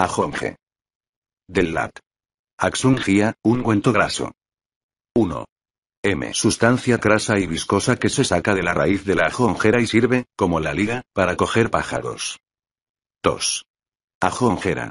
Ajonje. Del lat. Axungia, ungüento graso. 1. M. Sustancia grasa y viscosa que se saca de la raíz de la ajonjera y sirve, como la liga, para coger pájaros. 2. Ajonjera.